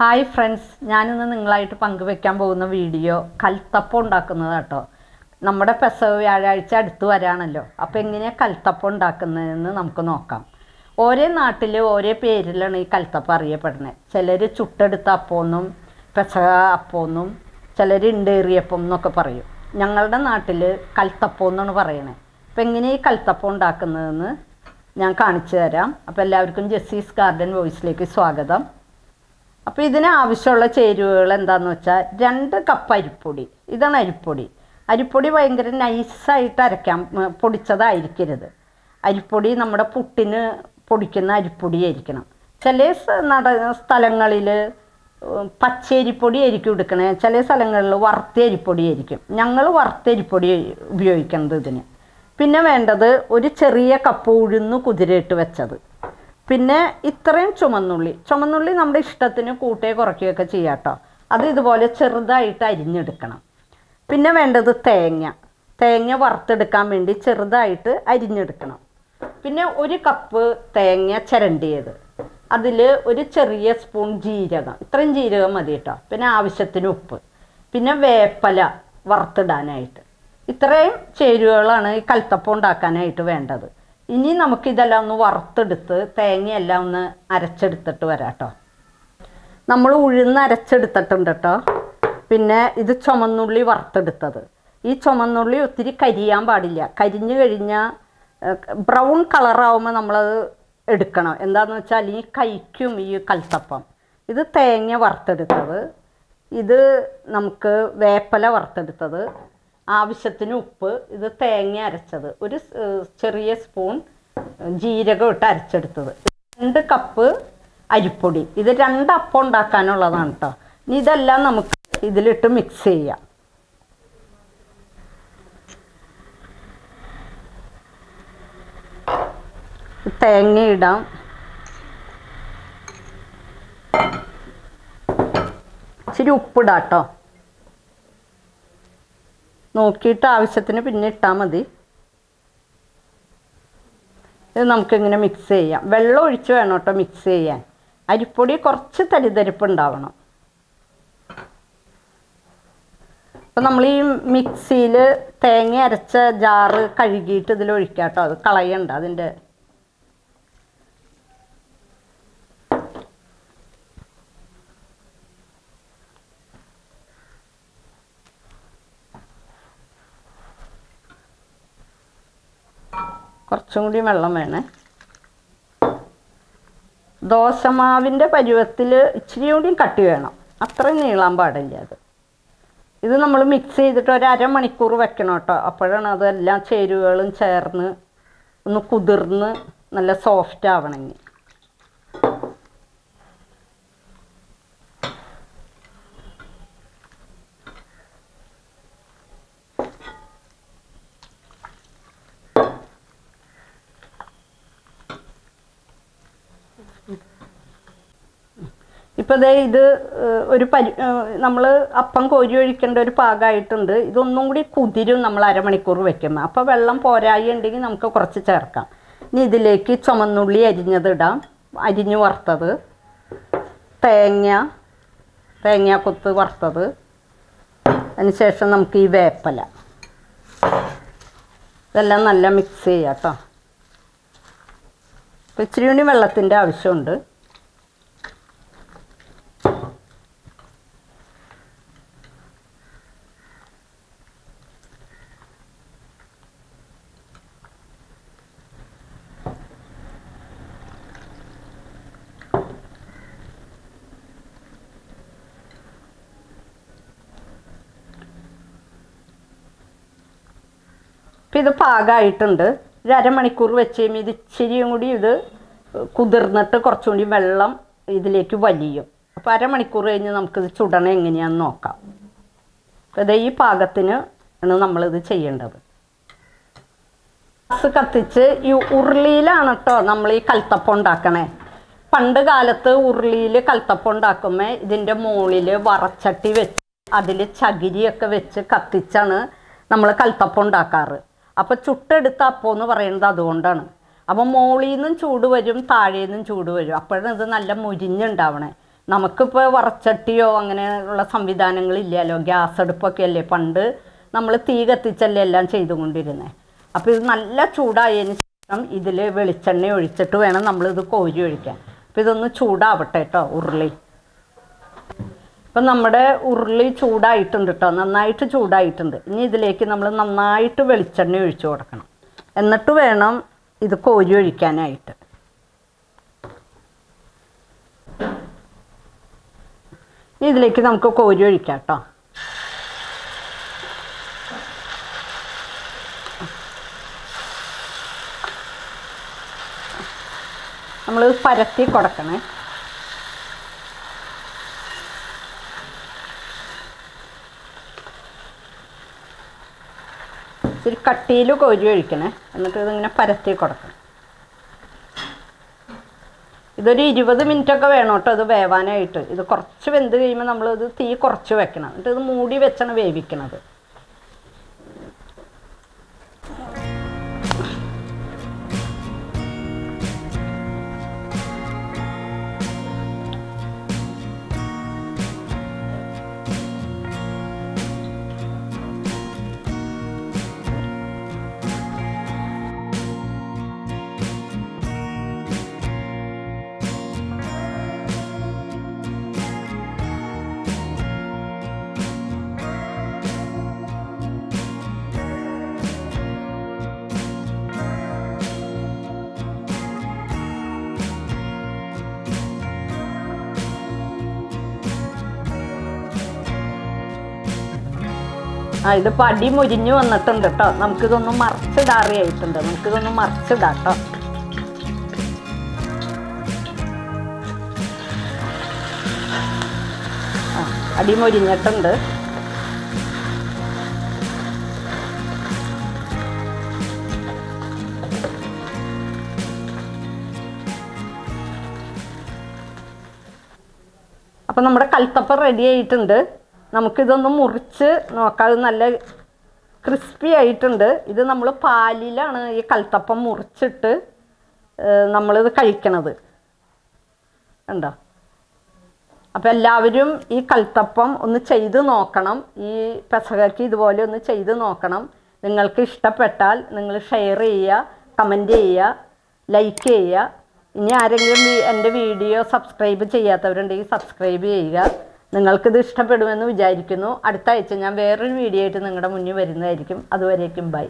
Hi friends ഞാനിന്ന് നിങ്ങളായിട്ട് പങ്കുവെക്കാൻ പോകുന്ന വീഡിയോ കൽത്തപ്പം ഉണ്ടാക്കുന്നത് കേട്ടോ നമ്മുടെ പെസവ് വ്യാഴാഴ്ച അടുത്ത് വരാണല്ലോ. അപ്പോൾ എങ്ങനെയാണ് കൽത്തപ്പം ഉണ്ടാക്കുന്നതെന്ന് നമുക്ക് നോക്കാം. ഓരോ നാട്ടിൽ ഓരോ പേരിലാണ് ഈ കൽത്തപ്പം അറിയപ്പെടുന്നത്. ചിലർ ചുട്ടെടുത്ത അപ്പമെന്നും പെസക അപ്പമെന്നും ചിലർ ഇണ്ടേറിയപ്പം എന്നൊക്കെ പറയും. ഞങ്ങളുടെ നാട്ടിൽ കൽത്തപ്പം എന്നാണ് പറയണത് അപ്പോൾ എങ്ങനെയാണ് ഈ കൽത്തപ്പം ഉണ്ടാക്കുന്നതെന്ന് ഞാൻ കാണിച്ചു തരാം. അപ്പോൾ എല്ലാവർക്കും ജെസ്സീസ് ഗാർഡൻ വോയിസിലേക്ക് സ്വാഗതം. അപ്പോൾ ഇതിന് ആവശ്യമുള്ള ചേരുവകൾ എന്താണെന്ന് വെച്ചാൽ രണ്ട് കപ്പ് അരിപ്പൊടി. ഇതാണ് അരിപ്പൊടി. അരിപ്പൊടി ഭയങ്കര നൈസായിട്ട് അരയ്ക്കാൻ പൊടിച്ചതായിരിക്കരുത്. അരിപ്പൊടി നമ്മുടെ പുട്ടിന് പൊടിക്കുന്ന അരിപ്പൊടി ആയിരിക്കണം ചില നട സ്ഥലങ്ങളിൽ പച്ചരിപ്പൊടി ആയിരിക്കും എടുക്കണേ. ചില സ്ഥലങ്ങളിൽ വറുത്ത അരിപ്പൊടി ആയിരിക്കും. ഞങ്ങൾ വറുത്ത അരിപ്പൊടി ഉപയോഗിക്കുന്നത് ഇതിന്. പിന്നെ വേണ്ടത് ഒരു ചെറിയ കപ്പ് ഉഴുന്ന് കുതിരയിട്ട് വെച്ചത്. പിന്നെ ഇത്രയും ചുമന്നുള്ളി. ചുമന്നുള്ളി നമ്മുടെ ഇഷ്ടത്തിന് കൂട്ടുകയോ കുറയ്ക്കുകയൊക്കെ ചെയ്യാം കേട്ടോ അത് ഇതുപോലെ ചെറുതായിട്ട് അരിഞ്ഞെടുക്കണം. പിന്നെ വേണ്ടത് തേങ്ങ. തേങ്ങ വറുത്തെടുക്കാൻ വേണ്ടി ചെറുതായിട്ട് അരിഞ്ഞെടുക്കണം. പിന്നെ ഒരു കപ്പ് തേങ്ങ ചിരണ്ടിയത്. അതിൽ ഒരു ചെറിയ സ്പൂൺ ജീരകം. ഇത്രയും ജീരകം മതി കേട്ടോ പിന്നെ ആവശ്യത്തിന് ഉപ്പ്. പിന്നെ വേപ്പല വറുത്തിടാനായിട്ട്. ഇത്രയും ചേരുവകളാണ് ഈ കൽത്തപ്പം ഉണ്ടാക്കാനായിട്ട് വേണ്ടത്. ഇനി നമുക്കിതെല്ലാം ഒന്ന് വറുത്തെടുത്ത് തേങ്ങയെല്ലാം ഒന്ന് അരച്ചെടുത്തിട്ട് വരാം കേട്ടോ നമ്മൾ ഉഴുന്ന് അരച്ചെടുത്തിട്ടുണ്ട് കേട്ടോ പിന്നെ ഇത് ചുമന്നുള്ളി വറുത്തെടുത്തത്. ഈ ചുമന്നുള്ളി ഒത്തിരി കരിയാൻ പാടില്ല. കരിഞ്ഞു കഴിഞ്ഞാൽ ബ്രൗൺ കളറാവുമ്പോൾ നമ്മളത് എടുക്കണം. എന്താണെന്ന് വെച്ചാൽ ഈ കൈക്കും ഈ കൽത്തപ്പം. ഇത് തേങ്ങ വറുത്തെടുത്തത്. ഇത് നമുക്ക് വേപ്പല വറുത്തെടുത്തത്. ആവശ്യത്തിന് ഉപ്പ് ഇത് തേങ്ങ അരച്ചത്. ഒരു ചെറിയ സ്പൂൺ ജീരകം ഇട്ട് അരച്ചെടുത്തത്. രണ്ട് കപ്പ് അരിപ്പൊടി. ഇത് രണ്ട് അപ്പം ഉണ്ടാക്കാനുള്ളതാണ് കേട്ടോ ഇനി ഇതെല്ലാം നമുക്ക് ഇതിലിട്ട് മിക്സ് ചെയ്യാം. തേങ്ങ ഇടാം. ഇച്ചിരി ഉപ്പിടാം കേട്ടോ നോക്കിയിട്ട് ആവശ്യത്തിന് പിന്നെ ഇട്ടാൽ മതി. ഇത് നമുക്കിങ്ങനെ മിക്സ് ചെയ്യാം. വെള്ളം ഒഴിച്ച് വേണം കേട്ടോ മിക്സ് ചെയ്യാൻ. അരിപ്പൊടി കുറച്ച് തരിതരിപ്പ് ഉണ്ടാവണം. അപ്പം നമ്മൾ ഈ മിക്സിയിൽ തേങ്ങ അരച്ച ജാറ് കഴുകിയിട്ട് ഇതിൽ ഒഴിക്കാം കേട്ടോ. അത് കളയണ്ട. അതിന്റെ കുറച്ചും കൂടി വെള്ളം വേണേ. ദോശമാവിന്റെ പരുവത്തിൽ ഇച്ചിരി കൂടി കട്ടി വേണം. അത്രയും നീളാൻ പാടില്ല അത്. ഇത് നമ്മൾ മിക്സ് ചെയ്തിട്ട് ഒരു അരമണിക്കൂർ വെക്കണം കേട്ടോ. അപ്പോഴാണ് അതെല്ലാം ചേരുവകളും ചേർന്ന് ഒന്ന് കുതിർന്ന് നല്ല സോഫ്റ്റ് ആവണമെങ്കിൽ ഇപ്പോൾ ദേ ഇത് ഒരു പരി നമ്മൾ അപ്പം കോരി ഒഴിക്കേണ്ട ഒരു പാകമായിട്ടുണ്ട് ഇതൊന്നും കൂടി കുതിരും നമ്മൾ അരമണിക്കൂർ വെക്കുമ്പോൾ അപ്പോൾ വെള്ളം പോരായി ഉണ്ടെങ്കിൽ നമുക്ക് കുറച്ച് ചേർക്കാം. ഇനി ഇതിലേക്ക് ചുമന്നുള്ളി അരിഞ്ഞത് ഇടാം. അരിഞ്ഞു വറുത്തത്. തേങ്ങ തേങ്ങ കൊത്ത് വറുത്തത്. അതിനുശേഷം നമുക്ക് ഈ വേപ്പല. ഇതെല്ലാം നല്ല മിക്സ് ചെയ്യാം കേട്ടോ. ഇപ്പം ഇച്ചിരി വെള്ളത്തിന്റെ ആവശ്യമുണ്ട്. ഇപ്പം ഇത് പാകമായിട്ടുണ്ട് ഒരു അരമണിക്കൂർ വെച്ച് കഴിയുമ്പോൾ ഇത് ഇച്ചിരിയും കൂടി ഇത് കുതിർന്നിട്ട് കുറച്ചും കൂടി വെള്ളം ഇതിലേക്ക് വലിയും. അപ്പോൾ അരമണിക്കൂർ കഴിഞ്ഞ് നമുക്കിത് ചുടണം എങ്ങനെയാണെന്ന് നോക്കാം. അപ്പോൾ ഇത് ഈ പാകത്തിന് ആണ് നമ്മളിത് ചെയ്യേണ്ടത്. ഗ്യാസ് കത്തിച്ച് ഈ ഉരുളിയിലാണ് കേട്ടോ നമ്മൾ ഈ കൽത്തപ്പം ഉണ്ടാക്കണേ. പണ്ട് കാലത്ത് ഉരുളിയിൽ കൽത്തപ്പം ഉണ്ടാക്കുമ്പോൾ ഇതിന്റെ മുകളിൽ വറച്ചട്ടി വെച്ച് അതിൽ ചകിരിയൊക്കെ വെച്ച് കത്തിച്ചാണ് നമ്മൾ കൽത്തപ്പം ഉണ്ടാക്കാറ്. അപ്പോൾ ചുട്ടെടുത്ത അപ്പം എന്ന് പറയുന്നത് അതുകൊണ്ടാണ്. അപ്പോൾ മുകളിൽ നിന്നും ചൂട് വരും താഴെ നിന്നും ചൂട് വരും. അപ്പോഴാണ് ഇത് നല്ല മുരിഞ്ഞുണ്ടാവണേ. നമുക്കിപ്പോൾ വറച്ചട്ടിയോ അങ്ങനെയുള്ള സംവിധാനങ്ങളില്ലല്ലോ ഗ്യാസ് അടുപ്പൊക്കെ അല്ലേ? പണ്ട് നമ്മൾ തീ കത്തിച്ചല്ലേ എല്ലാം ചെയ്തുകൊണ്ടിരുന്നത് അപ്പോൾ ഇത് നല്ല ചൂടായതിന് ശേഷം ഇതിൽ വെളിച്ചെണ്ണ ഒഴിച്ചിട്ട് വേണം നമ്മളിത് കോരി ഒഴിക്കാൻ. അപ്പോൾ ഇതൊന്ന് ചൂടാവട്ടെ കേട്ടോ ഉരുളി. ഇപ്പം നമ്മുടെ ഉരുളി ചൂടായിട്ടുണ്ട് കേട്ടോ നന്നായിട്ട് ചൂടായിട്ടുണ്ട്. ഇനി ഇതിലേക്ക് നമ്മൾ നന്നായിട്ട് വെളിച്ചെണ്ണ ഒഴിച്ചു കൊടുക്കണം. എന്നിട്ട് വേണം ഇത് കോരി ഒഴിക്കാനായിട്ട്. ഇതിലേക്ക് നമുക്ക് കോരി ഒഴിക്കാം കേട്ടോ നമ്മൾ പരത്തി കൊടുക്കണേ. ഇച്ചിരി കട്ടിയിൽ കോരി ഒഴിക്കണേ. എന്നിട്ട് ഇതിങ്ങനെ പരത്തി കൊടുക്കണം. ഇതൊരു ഇരുപത് മിനിറ്റ് ഒക്കെ വേണം കേട്ടോ ഇത് വേവാനായിട്ട്. ഇത് കുറച്ച് വെന്ത് കഴിയുമ്പോൾ നമ്മൾ ഇത് തീ കുറച്ച് വെക്കണം. എന്നിട്ട് ഇത് മൂടി വെച്ചാണ് വേവിക്കണത്. ആ ഇത് പടി മുരിഞ്ഞു വന്നിട്ടുണ്ട് കേട്ടോ നമുക്കിതൊന്ന് മറിച്ചിടാറിയായിട്ടുണ്ട്. നമുക്കിതൊന്ന് മറിച്ചിടാം കേട്ടോ അടി മുരിഞ്ഞിട്ടുണ്ട്. അപ്പം നമ്മുടെ കൽത്തപ്പം റെഡി ആയിട്ടുണ്ട്. നമുക്കിതൊന്ന് മുറിച്ച് നോക്കാം. നല്ല ക്രിസ്പി ആയിട്ടുണ്ട്. ഇത് നമ്മൾ പാലിലാണ് ഈ കൽത്തപ്പം മുറിച്ചിട്ട് നമ്മളിത് കഴിക്കണത്. ഉണ്ടോ അപ്പോൾ എല്ലാവരും ഈ കൽത്തപ്പം ഒന്ന് ചെയ്ത് നോക്കണം. ഈ പെസകയ്ക്ക് ഇതുപോലെ ഒന്ന് ചെയ്ത് നോക്കണം. നിങ്ങൾക്ക് ഇഷ്ടപ്പെട്ടാൽ നിങ്ങൾ ഷെയർ ചെയ്യുക കമന്റ് ചെയ്യുക ലൈക്ക് ചെയ്യുക. ഇനി ആരെങ്കിലും എന്റെ വീഡിയോ സബ്സ്ക്രൈബ് ചെയ്യാത്തവരുണ്ടെങ്കിൽ സബ്സ്ക്രൈബ് ചെയ്യുക. നിങ്ങൾക്കിത് ഇഷ്ടപ്പെടുമെന്ന് വിചാരിക്കുന്നു. അടുത്ത ആഴ്ച ഞാൻ വേറൊരു വീഡിയോ ആയിട്ട് നിങ്ങളുടെ മുന്നിൽ വരുന്നതായിരിക്കും. അതുവരേക്കും ബൈ